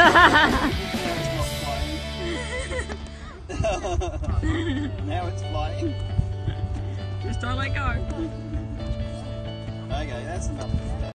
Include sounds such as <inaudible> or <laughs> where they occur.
<laughs> now it's flying. Just don't let go. Okay, that's enough.